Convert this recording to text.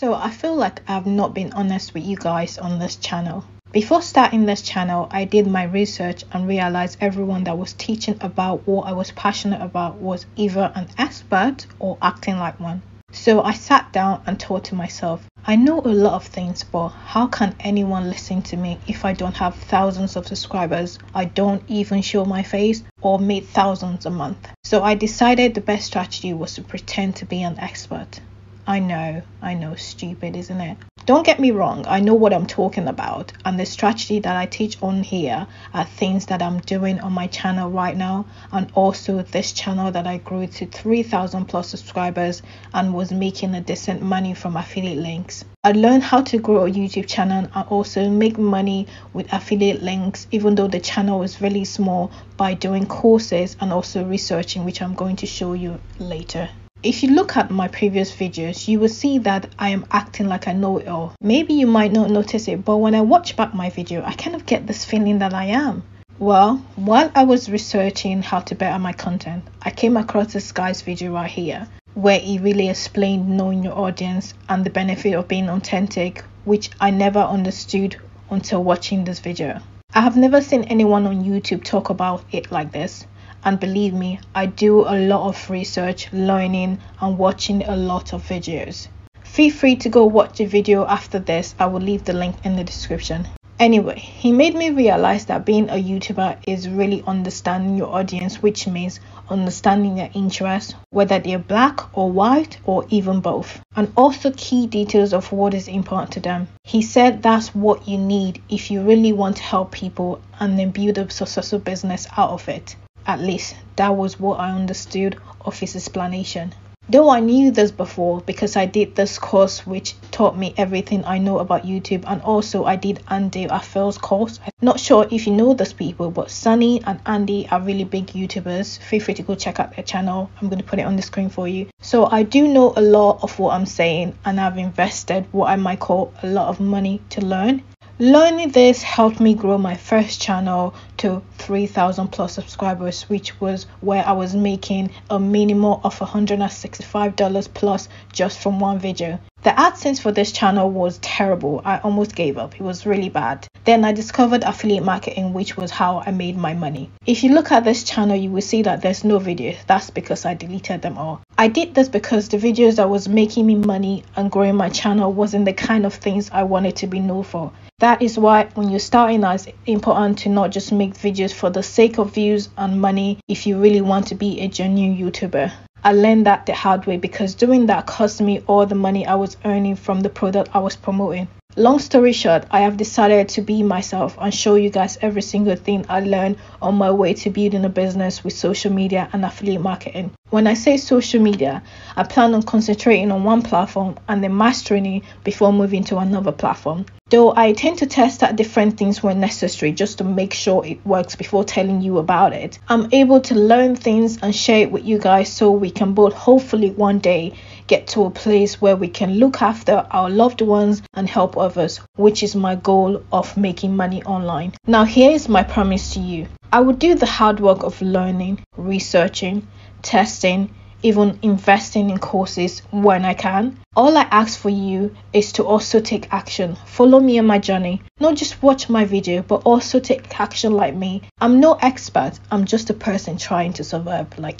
So I feel like I've not been honest with you guys on this channel. Before starting this channel, I did my research and realized everyone that was teaching about what I was passionate about was either an expert or acting like one. So I sat down and thought to myself, I know a lot of things, but how can anyone listen to me if I don't have thousands of subscribers? I don't even show my face or make thousands a month. So I decided the best strategy was to pretend to be an expert. I know, I know, stupid, isn't it? Don't get me wrong, I know what I'm talking about, and the strategy that I teach on here are things that I'm doing on my channel right now, and also this channel that I grew to 3,000 plus subscribers and was making a decent money from affiliate links. I learned how to grow a YouTube channel and also make money with affiliate links, even though the channel was really small, by doing courses and also researching, which I'm going to show you later. If you look at my previous videos, you will see that I am acting like I know it all. Maybe you might not notice it, but when I watch back my video, I kind of get this feeling that I am. Well, while I was researching how to better my content, I came across this guy's video right here, where he really explained knowing your audience and the benefit of being authentic, which I never understood until watching this video. I have never seen anyone on YouTube talk about it like this. And believe me, I do a lot of research, learning, and watching a lot of videos. Feel free to go watch the video after this. I will leave the link in the description. Anyway, he made me realize that being a YouTuber is really understanding your audience, which means understanding their interests, whether they're black or white or even both, and also key details of what is important to them. He said that's what you need if you really want to help people and then build a successful business out of it. At least that was what I understood of his explanation. Though I knew this before because I did this course which taught me everything I know about YouTube and also I did Andy Affel's course. Not sure if you know those people but Sunny and Andy are really big YouTubers. Feel free to go check out their channel. I'm going to put it on the screen for you. So I do know a lot of what I'm saying and I've invested what I might call a lot of money to learn. Learning this helped me grow my first channel to 3000 plus subscribers, which was where I was making a minimum of $165 plus just from one video. The AdSense for this channel was terrible. I almost gave up. It was really bad. Then I discovered affiliate marketing, which was how I made my money. If you look at this channel, you will see that there's no videos. That's because I deleted them all. I did this because the videos that was making me money and growing my channel wasn't the kind of things I wanted to be known for. That is why when you're starting out, it's important to not just make videos for the sake of views and money if you really want to be a genuine YouTuber. I learned that the hard way because doing that cost me all the money I was earning from the product I was promoting. Long story short, I have decided to be myself and show you guys every single thing I learned on my way to building a business with social media and affiliate marketing. When I say social media, I plan on concentrating on one platform and then mastering it before moving to another platform. Though I tend to test out different things when necessary just to make sure it works before telling you about it. I'm able to learn things and share it with you guys so we can both hopefully one day get to a place where we can look after our loved ones and help others, which is my goal of making money online. Now, here is my promise to you I will do the hard work of learning, researching, testing, even investing in courses when I can. All I ask for you is to also take action. Follow me on my journey. Not just watch my video, but also take action like me. I'm no expert, I'm just a person trying to survive like